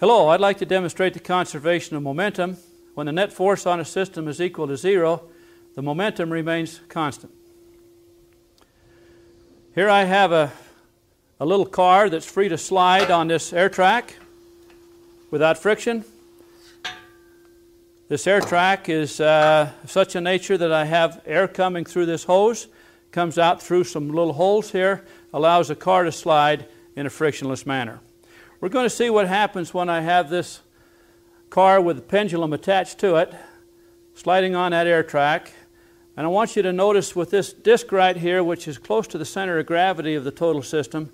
Hello, I'd like to demonstrate the conservation of momentum. When the net force on a system is equal to zero, the momentum remains constant. Here I have a, a little car that's free to slide on this air track without friction. This air track is uh, such a nature that I have air coming through this hose, comes out through some little holes here, allows the car to slide in a frictionless manner. We're going to see what happens when I have this car with a pendulum attached to it, sliding on that air track. And I want you to notice with this disc right here, which is close to the center of gravity of the total system,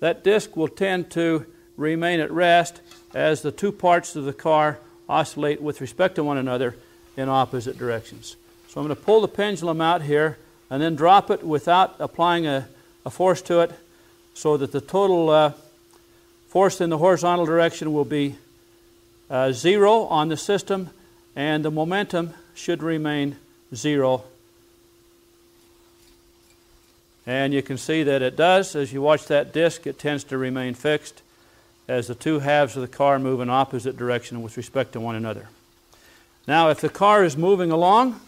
that disc will tend to remain at rest as the two parts of the car oscillate with respect to one another in opposite directions. So I'm going to pull the pendulum out here and then drop it without applying a, a force to it so that the total uh, force in the horizontal direction will be uh, zero on the system, and the momentum should remain zero. And you can see that it does. As you watch that disk, it tends to remain fixed as the two halves of the car move in opposite direction with respect to one another. Now, if the car is moving along,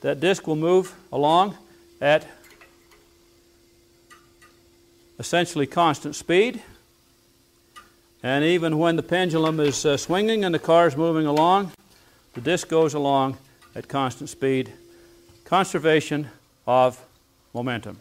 that disk will move along at essentially constant speed. And even when the pendulum is uh, swinging and the car is moving along, the disc goes along at constant speed. Conservation of momentum.